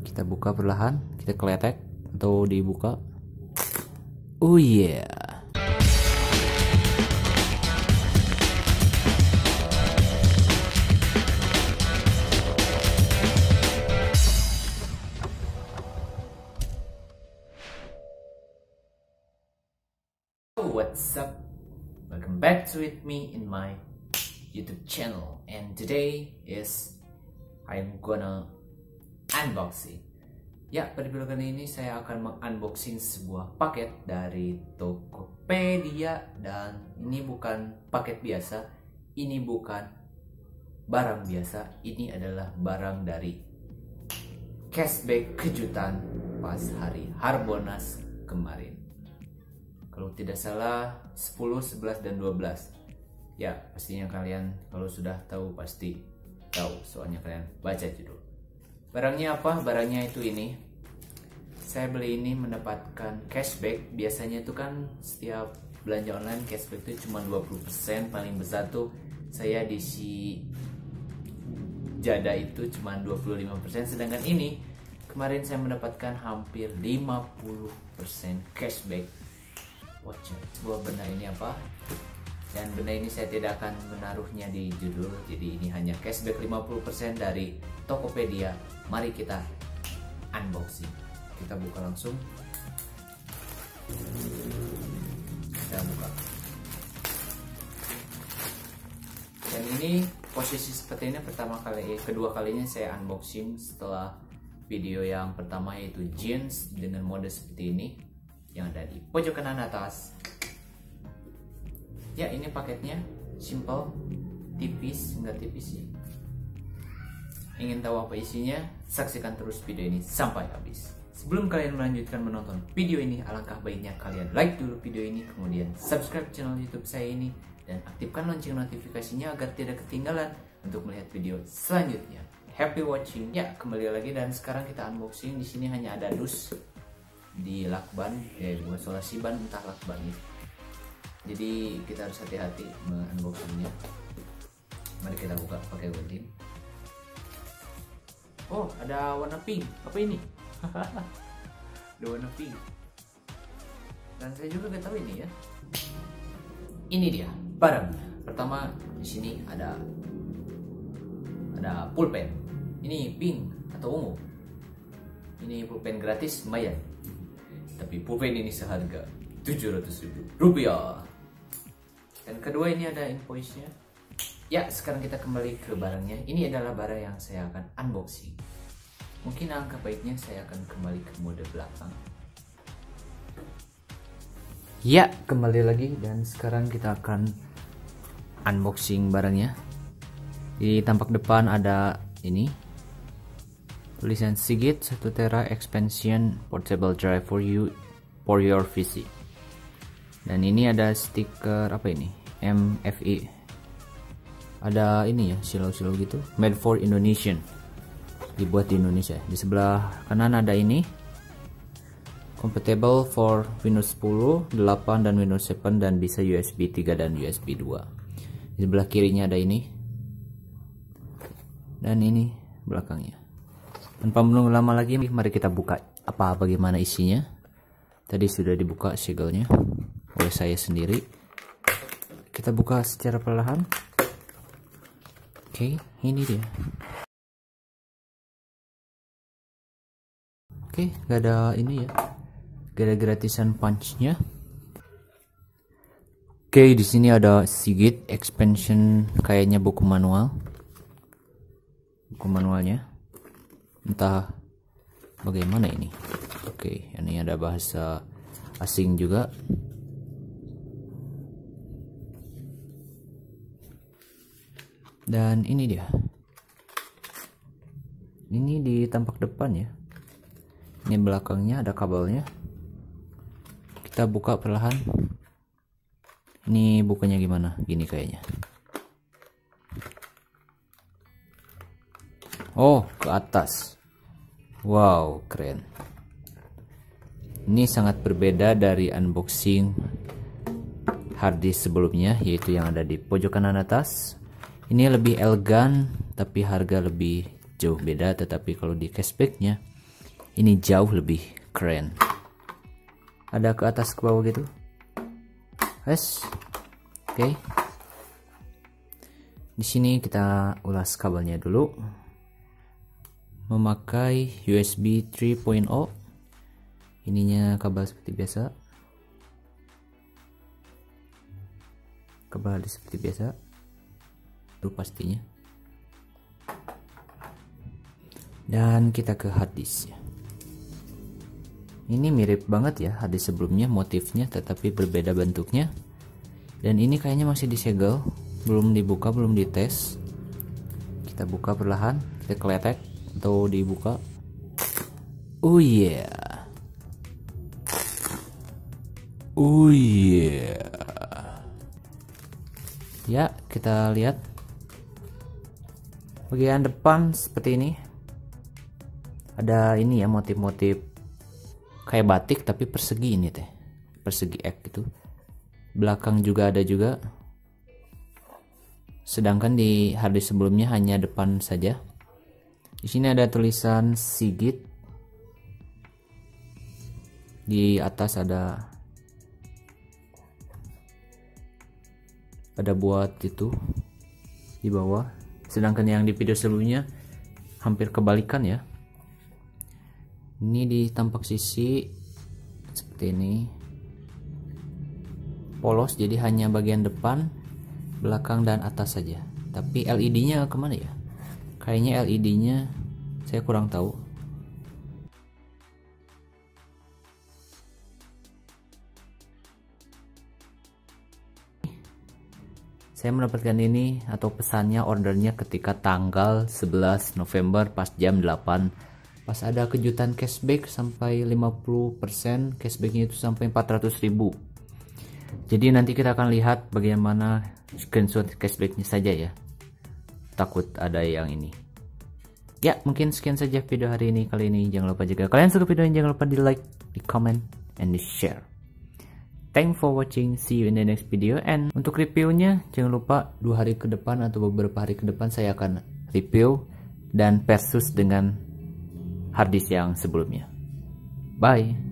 Kita buka perlahan, kita keletek atau dibuka. Oh. Yeah. what's up welcome back to with me in my youtube channel and today is I'm gonna unboxing. Ya pada video kali ini saya akan mengunboxing sebuah paket dari Tokopedia. Dan ini bukan paket biasa. Ini bukan barang biasa. Ini adalah barang dari cashback kejutan pas hari Harbonas kemarin. Kalau tidak salah 10, 11 dan 12 ya pastinya kalian kalau sudah tahu pasti tahu. Soalnya kalian baca judul barangnya apa? Barangnya itu ini. Saya beli ini mendapatkan cashback. Biasanya itu kan setiap belanja online cashback itu cuma 20% paling besar tuh. Saya di si jada itu cuma 25% sedangkan ini kemarin saya mendapatkan hampir 50% cashback. Watcher sebuah benda ini apa dan benda ini saya tidak akan menaruhnya di judul. Jadi ini hanya cashback 50% dari Tokopedia. Mari kita unboxing. Kita buka langsung. Kita buka. Dan ini posisi seperti ini pertama kali kedua kalinya saya unboxing setelah video yang pertama yaitu jeans dengan mode seperti ini yang ada di pojok kanan atas. Ya, ini paketnya simple, tipis, enggak tipis sih. Ingin tahu apa isinya? Saksikan terus video ini sampai habis. Sebelum kalian melanjutkan menonton video ini, alangkah baiknya kalian like dulu video ini, kemudian subscribe channel YouTube saya ini, dan aktifkan lonceng notifikasinya agar tidak ketinggalan untuk melihat video selanjutnya. Happy watching. Ya, kembali lagi dan sekarang kita unboxing. Di sini hanya ada dus di lakban ya bukan solasi ban entah lakban itu jadi kita harus hati-hati mengunboxingnya mari kita buka pakai gunting oh ada warna pink. Apa ini? Ada warna pink. Dan saya juga gak tahu ini ya. Ini dia barang. Pertama di sini ada ada pulpen. Ini pink atau ungu? Ini pulpen gratis lumayan. Tapi pulpen ini seharga 700 ribu rupiah dan kedua ini ada invoice-nya ya sekarang kita kembali ke barangnya. Ini adalah barang yang saya akan unboxing. Mungkin angka baiknya saya akan kembali ke mode belakang. Ya kembali lagi dan sekarang kita akan unboxing barangnya. Di tampak depan ada ini. Tulisan Sigit 1 tera expansion portable drive for you for your PC dan ini ada stiker apa ini MFI ada ini ya silau-silau gitu. Made for Indonesian. Dibuat di Indonesia. Di sebelah kanan ada ini. Compatible for Windows 10 8 dan Windows 7 dan bisa USB 3 dan USB 2 di sebelah kirinya ada ini. Dan ini belakangnya. Tanpa menunggu lama lagi mari kita buka apa bagaimana isinya. Tadi sudah dibuka segelnya oleh saya sendiri kita buka secara perlahan. Oke ini dia. Oke gak ada ini ya. Gak ada gratisan punchnya. Oke di sini ada Sigit expansion kayaknya buku manual. Buku manualnya. Entah bagaimana ini. Oke ini ada bahasa asing juga dan ini dia ini di tampak depan ya ini belakangnya ada kabelnya kita buka perlahan ini bukannya gimana gini kayaknya Oh, ke atas. Wow, keren. Ini sangat berbeda dari unboxing harddisk sebelumnya, yaitu yang ada di pojok kanan atas. Ini lebih elegan, tapi harga lebih jauh beda. Tetapi kalau di cashbacknya, ini jauh lebih keren. Ada ke atas ke bawah gitu? Yes. Oke. Okay. di sini kita ulas kabelnya dulu. Memakai USB 3.0 ininya kabel seperti biasa. Kabel seperti biasa itu pastinya. Dan kita ke harddisk ya. Ini mirip banget ya harddisk sebelumnya. Motifnya tetapi berbeda bentuknya. Dan ini kayaknya masih disegel. Belum dibuka belum dites. Kita buka perlahan kita keletek atau dibuka. Oh yeah oh yeah ya kita lihat bagian depan seperti ini. Ada ini ya motif-motif kayak batik tapi persegi ini teh. Persegi X itu belakang juga ada juga. Sedangkan di harddisk sebelumnya hanya depan saja. Di sini ada tulisan Sigit. Di atas ada ada buat itu. Di bawah sedangkan yang di video sebelumnya hampir kebalikan ya. Ini di tampak sisi seperti ini. Polos jadi hanya bagian depan belakang dan atas saja. Tapi LED nya ke mana ya? Kayaknya LED nya saya kurang tahu saya mendapatkan ini atau pesannya ordernya ketika tanggal 11 November pas jam 8 pas ada kejutan cashback sampai 50% cashbacknya itu sampai 400 ribu. Jadi nanti kita akan lihat bagaimana screenshot cashbacknya saja ya. Takut ada yang ini. Ya mungkin sekian saja video hari ini kali ini. Jangan lupa jika kalian. Suka video ini jangan lupa di like di comment and di share Thanks for watching, see you in the next video and untuk reviewnya jangan lupa dua hari ke depan atau beberapa hari ke depan saya akan review dan versus dengan harddisk yang sebelumnya. Bye.